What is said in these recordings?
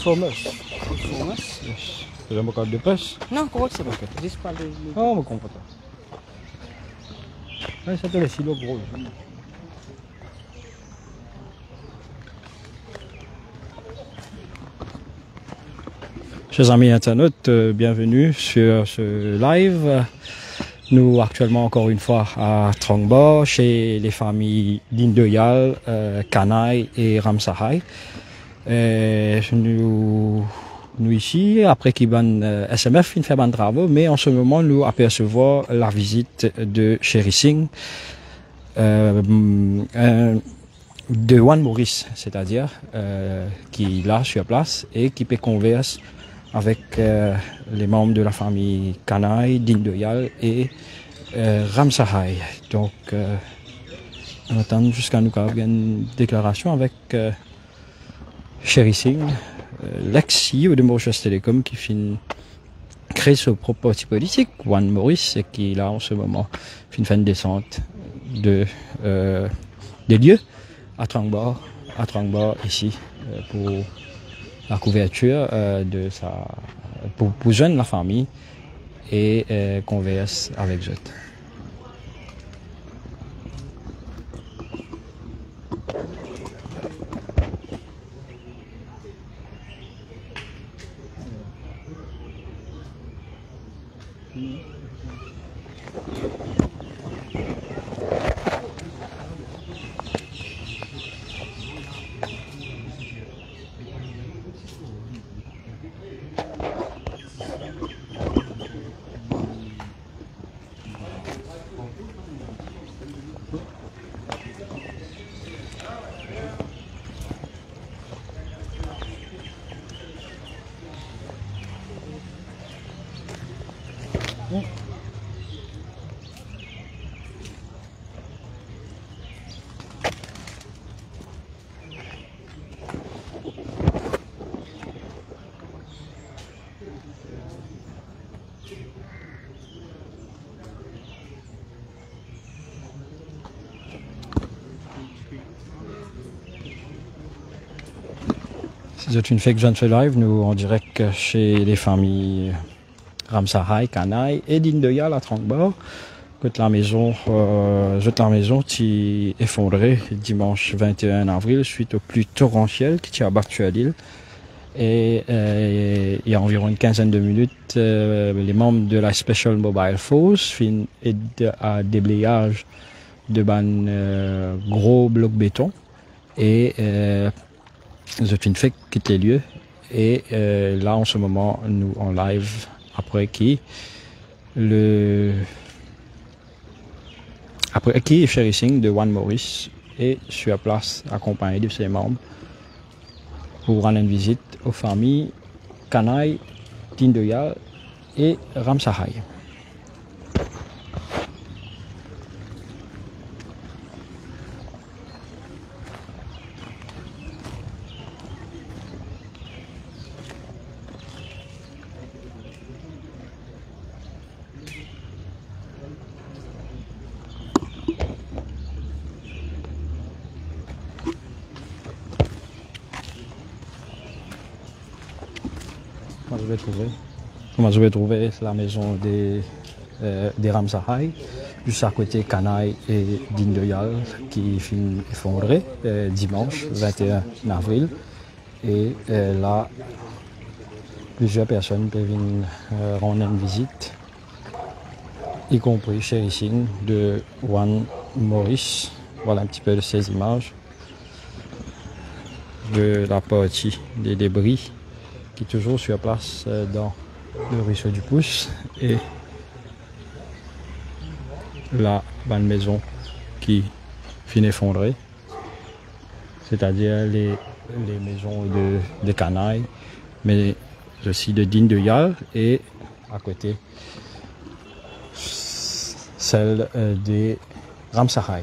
Informers. Thomas? Yes. Sudah mau card de Non, comment c'est bon Juste pas le... Oh. Ah, laisse silo gros. Chers amis internautes, euh, bienvenue sur ce live. Nous actuellement encore une fois à Trongbo chez les familles d'Indoyal, euh, Kanai et Ramsahai. Euh, nous, nous ici, après qu'il ban euh, SMF, il fait ban travaux, mais en ce moment nous apercevons la visite de Sherry Singh, euh, de Juan Maurice, c'est-à-dire euh, qui est là sur place et qui peut converser avec euh, les membres de la famille Kanai, Dindoyal et euh, Ramsahai. Donc, on attend jusqu'à nous avoir une déclaration avec euh, l'ex-CEO de Mauritius Telecom qui fin crée son propre parti politique, Juan Maurice, qui là en ce moment fin fait une descente de, euh, des lieux à Trangbar, à ici, euh, pour la couverture euh, de sa pour, pour la famille et converse avec eux. 嗯。C'est une fake John live, nous en direct chez les familles Ramsahai, Kanai et d'Indoyal à Trangbar. Que la maison, euh, la maison qui effondrée dimanche 21 avril suite aux pluies torrentielles qui a abattu à l'île. Et euh, il y a environ une quinzaine de minutes, euh, les membres de la Special Mobile Force fin aident à déblayage de euh, gros blocs béton et une fait quitte les lieux et euh, là en ce moment nous en live après qui le après qui Sherry Singh de One Maurice est sur place accompagné de ses membres pour rendre une visite aux familles Kanai, Tindoya et Ramsahai. Vais trouver. Je vais trouver? La maison des, euh, des Ramsahai, juste à côté Canaille et d'Indoyal, qui finit effondré euh, dimanche 21 avril. Et euh, là, plusieurs personnes peuvent venir rendre une visite, y compris Chérissine de Juan Maurice. Voilà un petit peu de ces images de la partie des débris qui toujours sur place euh, dans le ruisseau du Pouce et la bonne maison qui finit effondrée, c'est-à-dire les, les maisons de, de Canaille, mais aussi de Digne de Yal et à côté celle euh, des Ramsahai.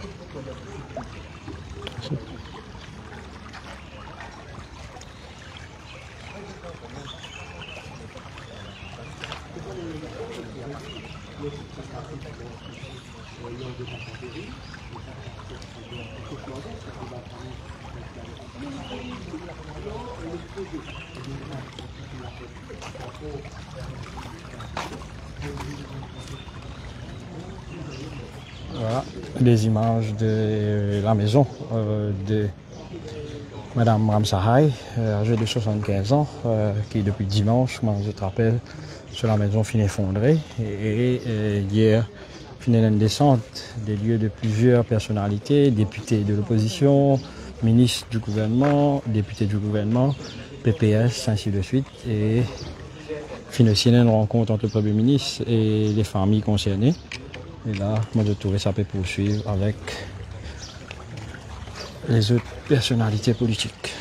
Voilà, des images de la maison euh, de Madame Ramsahai, euh, âgée de 75 ans, euh, qui depuis dimanche, moi je te rappelle, sur la maison finit effondrée. Et, euh, hier, finit une descente des lieux de plusieurs personnalités, députés de l'opposition, ministres du gouvernement, députés du gouvernement, PPS, ainsi de suite. Et finit aussi une rencontre entre le Premier ministre et les familles concernées. Et là, moi je trouvais ça peut poursuivre avec les autres personnalités politiques.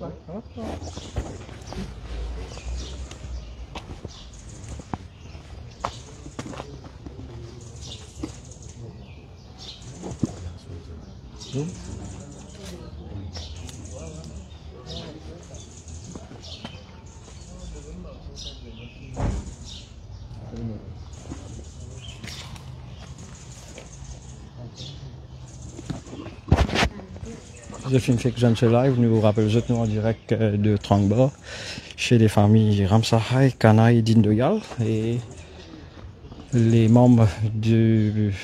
Bye-bye. Josephine Fiction ce live nous rappelle nous en direct euh, de Trangba chez les familles Ramsahai, Kanaï et Dindoyal et les membres du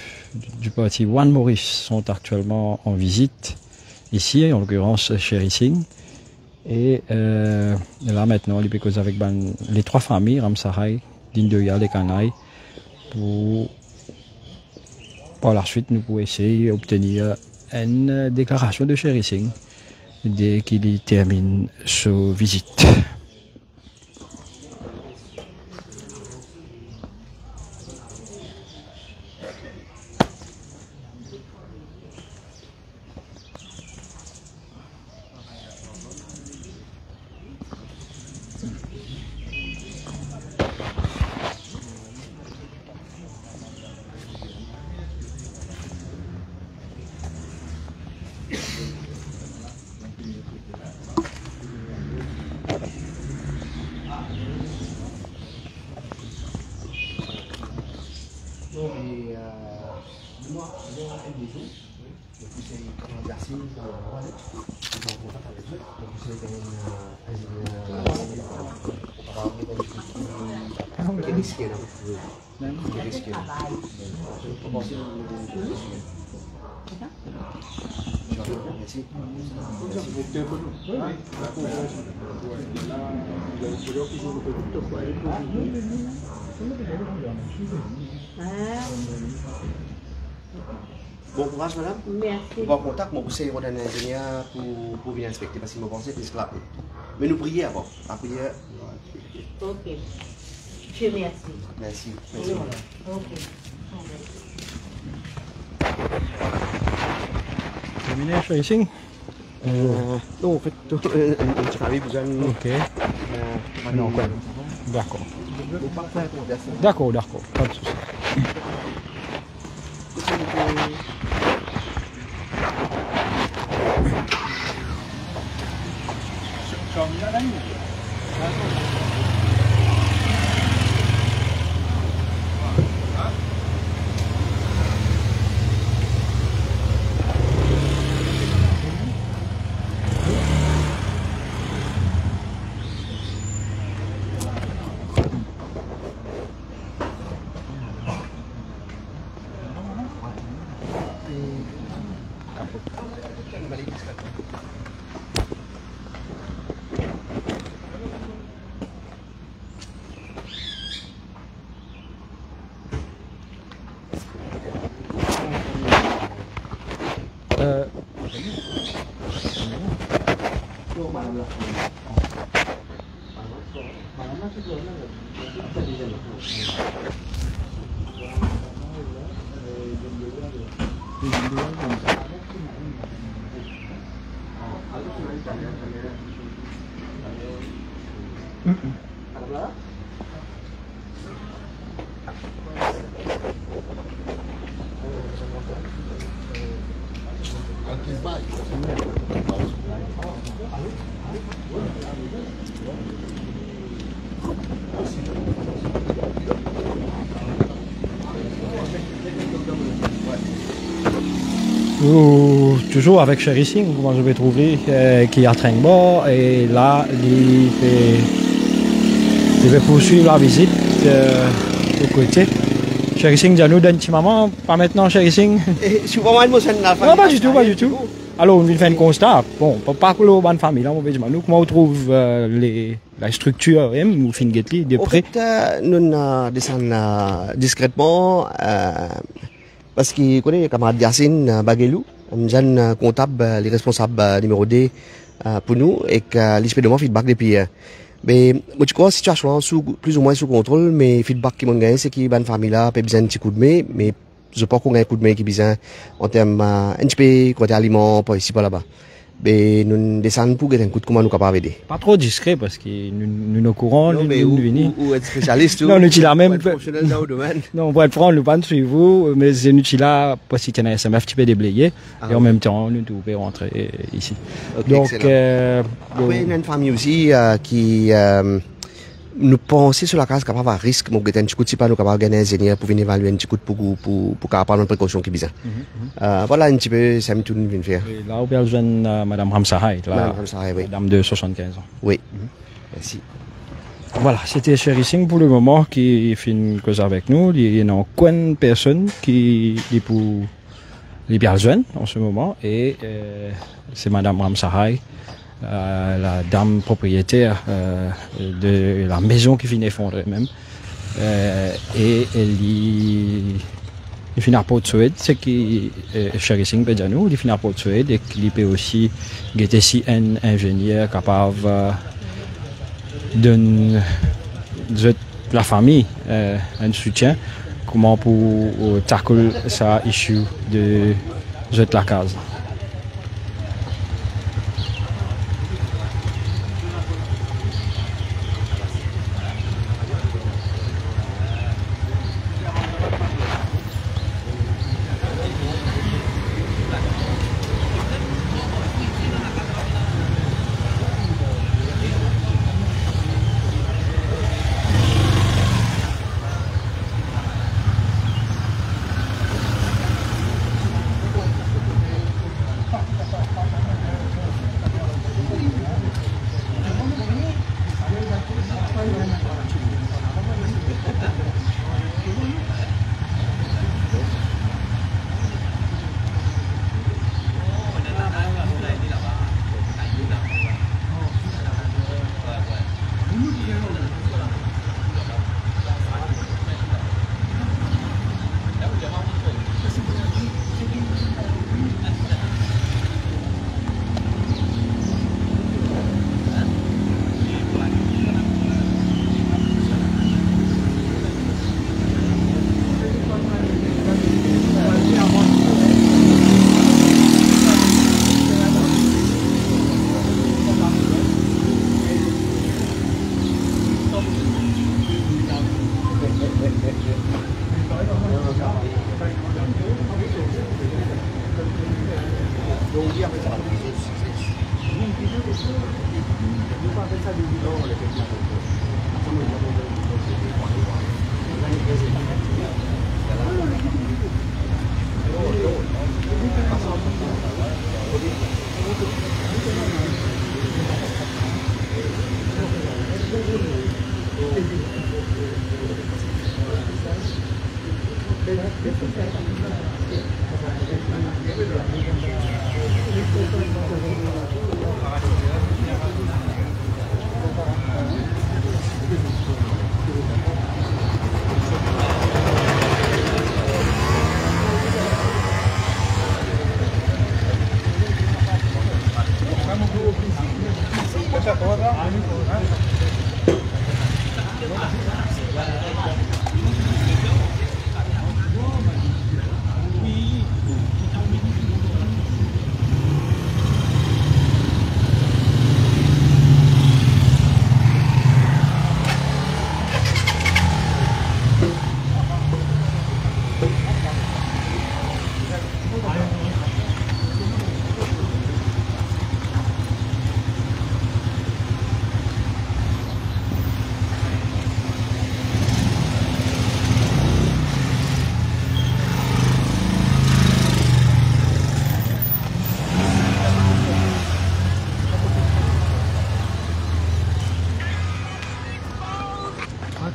parti One Maurice sont actuellement en visite ici, en l'occurrence chez Rissing. Et euh, là maintenant, peut causer avec les trois familles, Ramsahai, Dindoya et Kanai, pour par la suite nous pouvons essayer d'obtenir une déclaration de Rissing dès qu'il termine sa visite. C'est risqué. Commencez Merci. Bon courage, madame. Merci. On va en contact, moi, vous savez, on a un ingénieur pour, pour venir inspecter parce qu'il m'a pensé que c'est là. Mais nous prions avant. La prière, Ok. Je remercie. merci. merci. Ok. Terminé chez Rissing Euh, non, en fait, euh, un petit famille, vous avez. Ok. Euh, Non, quoi. D'accord. Bon, parfait, Ou- toujours avec comment je vais trouver, euh, qui est à Trengbo, et là, il, fait, il va poursuivre la visite euh, de côté. Sherry Singh, dis-nous d'un petit moment, pas maintenant. Et je suis vraiment émotionnel. la Non, pas du tout, pas du tout. Alors, on vient faire un constat. Bon, pas- pas pour la bonne famille, là, on va dire, nous, comment on trouve euh, les, la structure, même, ou Fingetli, de En près. fait, euh, nous euh, descendons euh, discrètement euh, parce que connaît camarade Yacine euh, Baguelou, un jeune euh, comptable, euh, les responsables numéro 2 euh, pour nous et que l'esprit de moi feedback depuis. mais je crois que la situation est sous, plus ou moins sous contrôle, mais feedback qui m'ont gagné, c'est que la famille là a besoin d'un petit coup de main, mais je pense qu'on a un coup de main qui a besoin en termes un petit côté aliments, pas ici, pas là-bas. Mais nous descendons pour un coup de comment nous capables d'aider. Pas trop discret, parce que nous, nous, nous courons, nous, nous, nous venons. ou, ou être spécialiste. Non, nous, tu l'as même- ou être professionnel dans le domaine. Non, pour être franc, nous pas suivre vous, mais c'est nous qui là, parce qu'il y a un SMF qui peut déblayer, Ah et en même temps, nous pouvons rentrer ici. Ok, Donc, euh, Après, il y a une famille aussi euh, qui euh, nous pensait sur la case capable à risque, mais un petit coup de si pas nous capable de gagner un ingénieur pour venir évaluer un petit coup de pour pour pour, pour capable prendre une précaution qui est bizarre. Euh, voilà un petit peu, c'est un tout nous vient faire. et là, on peut joindre euh, Madame Ramsahai, là, Madame Ramsahai, oui. Madame de 75 ans. Oui. Merci. voilà, c'était Sherry Singh pour le moment qui fait une cause avec nous. Il y a une personne qui est pour les bien jeunes en ce moment et euh, c'est Madame Ramsahai, euh, la dame propriétaire euh, de la maison qui finit effondrer même. Euh, et elle y il finit de Suède, c'est qui Sherry Singh nous, il finit de Suède et qu'il peut aussi être si un ingénieur capable de la famille un soutien comment pour tackle ça issue de la case.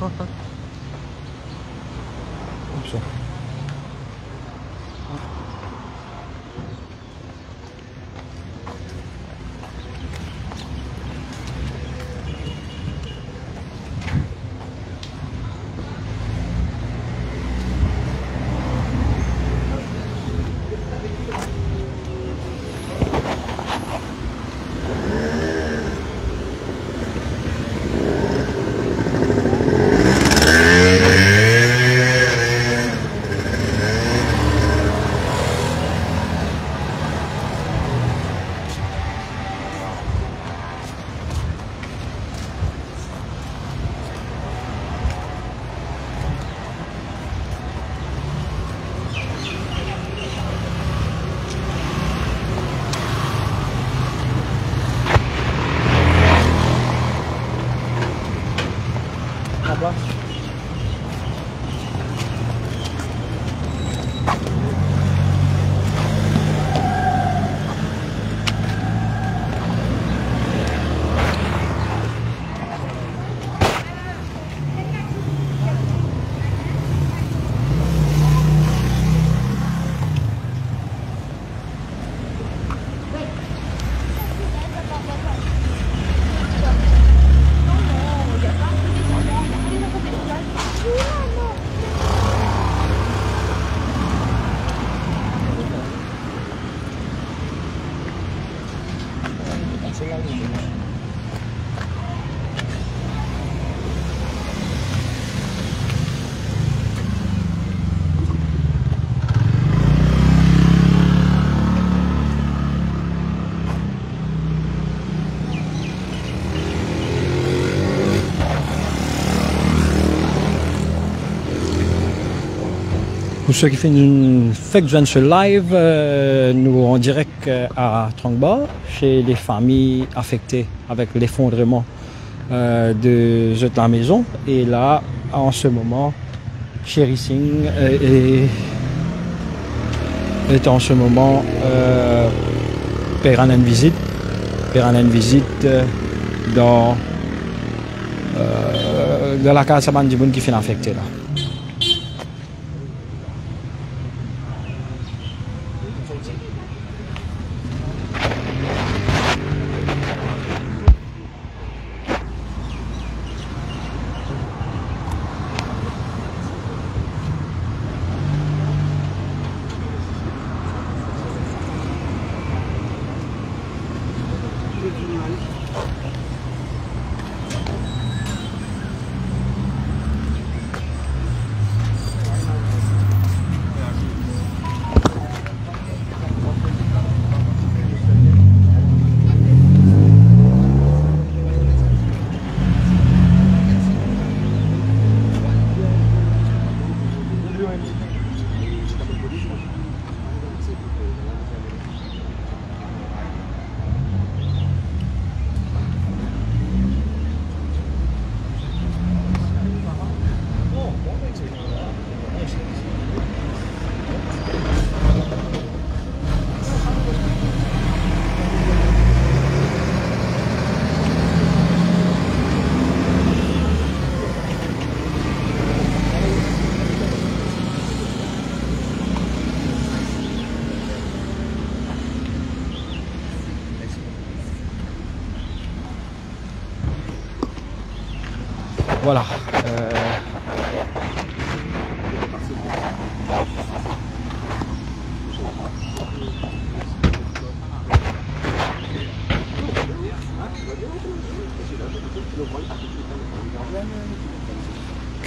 了。Pour ceux qui fait joindre ce live, euh, nous en direct euh, à Trangba, chez les familles affectées avec l'effondrement euh, de, de la maison. Et là, en ce moment, Sherry Singh euh, est, en ce moment euh, une visite, une visite dans, dans la case qui finit affecté là.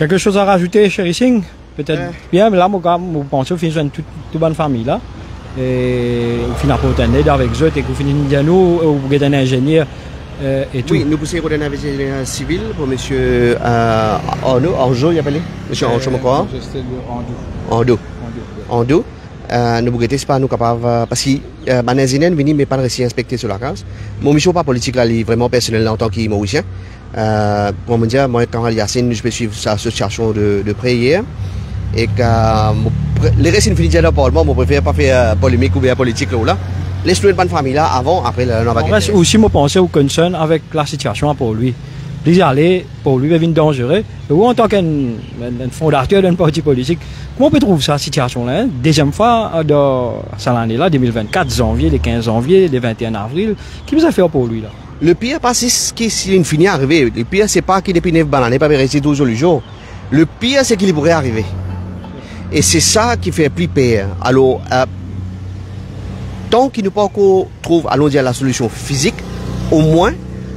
Quelque chose à rajouter, chéri Singh? Peut-être Euh. bien, mais là, moi, quand vous pensez, vous finissez une toute, toute bonne famille là. Et vous finissez pas une aide avec eux, et que vous finissez bien nous, vous êtes un ingénieur euh, et tout. Oui, nous poussons un ingénieur civil pour monsieur euh, Arnaud, Arjo, il appelé Monsieur Arjo, quoi Ando. Ando. Euh, nous regrettons pas nous capables euh, parce que euh, ingénieur venu mais pas réussi à inspecter sur la case. Mon mission pas politique là, il est vraiment personnel en tant que mauricien. Euh, pour me dire, moi quand Yacine, je peux suivre sa association de, de hier et que euh, les récits finis déjà dans le Parlement, moi préfère pas faire euh, polémique ou bien politique là ou là. Laisse-nous une bonne famille là avant, après là, on reste aussi, moi, penser au concern avec la situation pour lui. Les aller, pour lui, est dangereux. Et vous, en tant qu'un un- un fondateur d'un parti politique, comment on peut trouver cette situation-là hein? Deuxième fois, dans cette année-là, 2024, janvier, les 15 janvier, les 21 avril, qui vous a fait pour lui là? Le pire, pas c'est ce qui s'il fini arrivé. Le pire, c'est pas qu'il depuis 9 bananes, pas rester toujours le jour. Le pire, c'est qu'il pourrait arriver. Et c'est ça qui fait plus peur. Alors, euh, tant qu'il ne pas encore trouve, la solution physique, au moins,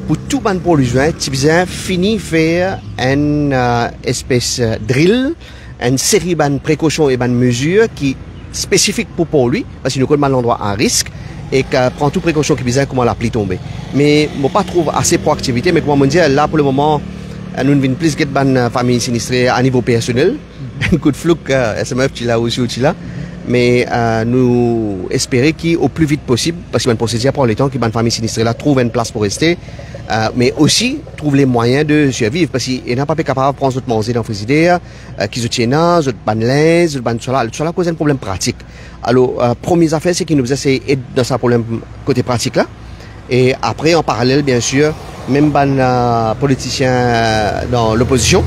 pour tout ban pour lui joindre, tu besoin fini faire une euh, espèce de drill, une série de précautions et de mesures qui spécifiques pour, pour lui, parce qu'il nous connaît mal l'endroit à risque, et que prend toute précaution qui besoin comment l'appli tomber. Mais moi pas trouve assez proactivité, mais comment me dire, là pour le moment, euh, nous ne venons plus get ban famille sinistrée à niveau personnel. Un coup de flou, euh, SMF, tu l'as aussi, tu l'as. Mais euh, nous espérons qu'au plus vite possible, parce que procédure prend le temps que la famille sinistrée là trouve une place pour rester, euh, mais aussi trouve les moyens de survivre, parce qu'il n'a pas été capable de prendre notre manger dans le frigidaire, euh, qu'ils tiennent, notre ban linge, notre ban cela, cela cause un problème pratique. Alors, euh, première affaire, c'est qu'il nous essaie d'aider dans ce problème côté pratique là. Et après, en parallèle, bien sûr, même ban euh, politiciens euh, dans l'opposition,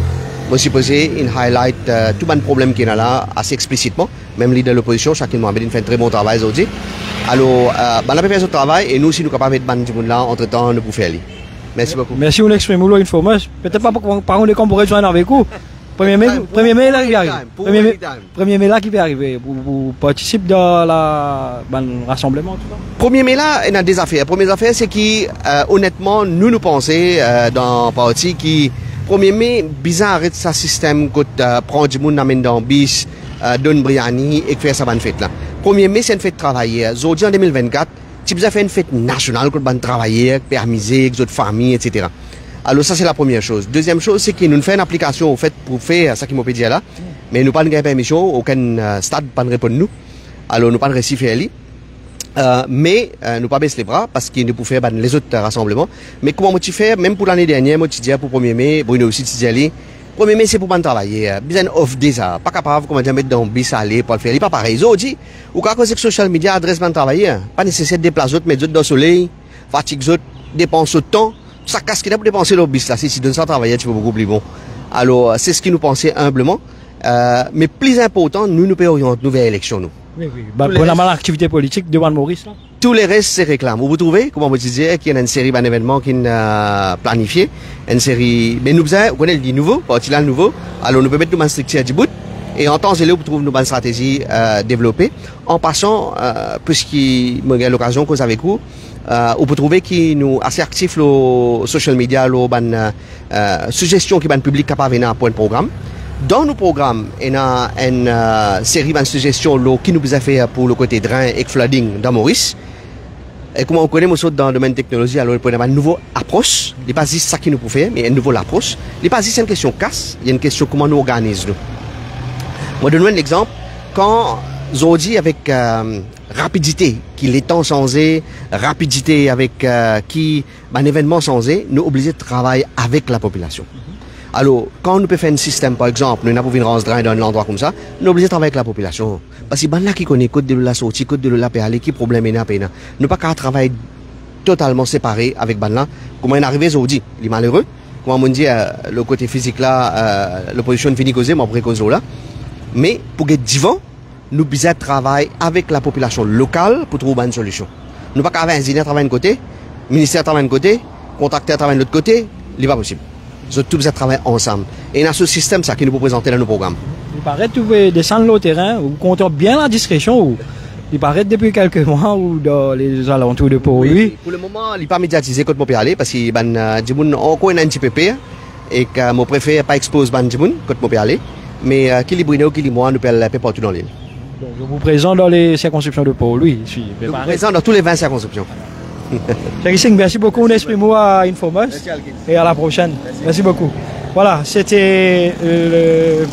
moi supposé une highlight euh, tout ban problème qu'il y a là assez explicitement. Même leader de l'opposition, Shakil Mohamed, fait un très bon travail aujourd'hui. Alors, euh, ben, on a fait ce travail et nous, si nous sommes capables de ban du monde là, entre temps, nous pouvons faire. Merci beaucoup. Merci, on exprime une fois, peut-être pas par contre qu'on pourrait joindre avec vous. Premier mai, premier mai là qui arrive. Premier mai, premier mai là qui peut arriver. Vous, vous participez dans la ben, rassemblement tout ça. Premier mai là, il y a des affaires. Première affaire, c'est qui, euh, honnêtement, nous nous pensons euh, dans parti qui, premier mai, bizarre ce système que euh, prend du monde amène dans bis, euh, donne Briani et faire ça bonne fête là. Premier mai, c'est une fête travailler. Aujourd'hui en 2024, tu as fait une fête nationale que ban travailler, permisé, avec d'autres familles, etc. Alors ça c'est la première chose. Deuxième chose, c'est qu'il nous fait une application au fait pour faire ça qui m'a dit là, mais nous pas de permission, aucun euh, stade pas de répondre nous. Alors nous pas de lui. Euh, mais euh, nous pas baisser les bras parce qu'il nous pour faire les autres rassemblements. Mais comment moi tu fais même pour l'année dernière, moi tu dis pour 1er mai, Bruno aussi tu dis aller. 1er mai c'est pour pas travailler, euh, besoin off day ça, pas capable comment dire mettre dans bis aller pour le faire, il pas pareil. Dit ou quand que social media adresse pas travailler, hein. pas nécessaire de déplacer autres mettre autres dans le soleil, fatigue autres, dépense de temps, ça casse qu'il a pour dépenser le bis là, si tu donnes ça travailler, tu peux beaucoup plus bon. Alors c'est ce qui nous pensait humblement. Euh, mais plus important, nous nous payons une nouvelle élection nous. Oui, oui. Bah, Tous pour les la restes- activité politique de Juan Maurice, là. Tous les restes, c'est réclame. Vous trouvez, comment vous disiez, qu'il y a une série d'événements qui est planifiée, une série, mais nous faisons, vous connaissez le dit nouveau, parti là le nouveau, alors nous pouvons mettre une structure à Djibouti, et en temps et lieu, vous trouvez nous une stratégie euh, développée. En passant, euh, puisqu'il y a l'occasion cause avec vous, euh, vous pouvez trouver qui nous assez actifs le social media, le ban euh, euh, suggestion qui ban public capable venir pour un programme. Dans nos programmes, il y a une euh, série de suggestions qui nous a fait pour le côté drain et flooding dans Maurice. Et comment on connaît, moi, dans le domaine de technologie, alors il y a une nouvelle approche. Il n'est pas juste ça qui nous peut faire, mais une nouvelle approche. Il n'est pas juste une question casse, il y a une question comment nous organisons. Moi, je donne un exemple. Quand Zodi, avec euh, rapidité, qui les temps changé, rapidité avec euh, qui un événement changé, nous obligés de travailler avec la population. Alors, quand nous peut faire un système, par exemple, nous n'avons pas une dans un endroit comme ça, nous sommes obligés travailler avec la population. Parce que ben là qui connaît code de la sortie, code de la aller, qui problème est là. Nous pas qu'à travailler totalement séparé avec ban là. Comment est arrivé aujourd'hui Il est malheureux. Comment on dit euh, le côté physique là, euh, l'opposition finit causer, mais après là. Mais pour être divan, nous besoin travailler avec la population locale pour trouver une solution. Nous pas qu'à avoir un travailler d'un côté, ministère travailler d'un côté, contracteur travailler de l'autre côté, n'est pas possible. Nous tous de travailler ensemble. Et dans ce système, ça qui nous présenter dans nos programmes. Il paraît que vous descendre le terrain, vous comptez bien la discrétion, ou il paraît depuis quelques mois, ou dans les alentours de Port-Louis, Pour le moment, il n'est pas médiatisé quand je aller parce que ben, euh, monde encore un petit peu et que mon préfère pas expose du monde quand je peux aller. Mais euh, qui les brûle, qui les moi, nous peut partout dans l'île. donc, je vous présente dans les circonscriptions de Port-Louis. Je suis Nous préparé. présents dans tous les 20 circonscriptions. Singh, merci beaucoup. On exprime à Infomos. Et à la prochaine. Merci, beaucoup. Voilà, c'était euh, le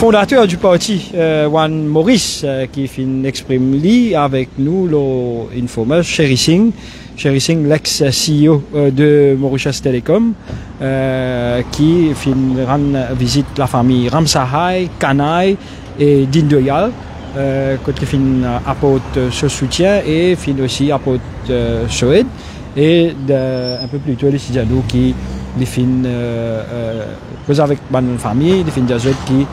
fondateur du parti, euh, Juan Maurice, euh, qui fin exprime lui avec nous, le Infomos, Sherry Singh. Sherry Singh, l'ex-CEO euh, de Mauritius Telecom, qui fin rend visite la famille Ramsahai, Kanai et Dindoyal. Côté fin apporte ce soutien et fin aussi apporte euh, ce aide. Et de, un peu plus tôt, les Sidjadou qui les fin euh, euh, avec ma famille, les fin des autres qui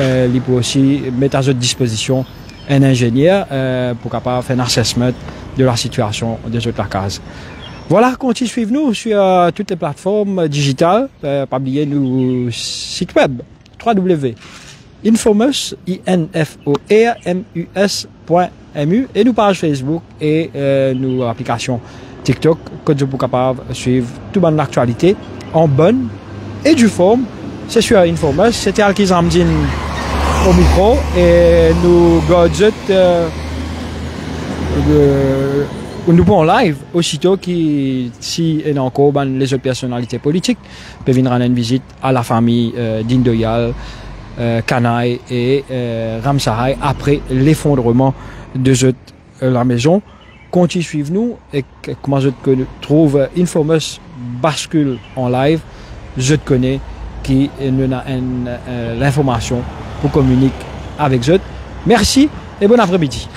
euh, les peut aussi mettre à votre disposition un ingénieur euh, pour capable faire un assessment de la situation des autres la case. Voilà, continuez suivre nous sur euh, toutes les plateformes digitales. Euh, pas oublier nous site web www Infomous, I-N-F-O-R-M-U-S.mu et nous page Facebook et euh, nous application TikTok que vous capable suivre toute bonne actualité en bonne et du forme. C'est sur Infomous. C'était Alkiz Ramdin au micro et nous gadget euh, de- nous en live aussitôt qui si et encore ben, les autres personnalités politiques peuvent venir rendre une visite à la famille euh, d'Indoyal euh, Kanaï et euh, Ramsahai après l'effondrement de cette, euh, la maison. Continuez suivre nous et comment je trouve Infomous bascule en live. Je te connais qui nous a euh, l'information pour communiquer avec eux. Merci et bon après-midi.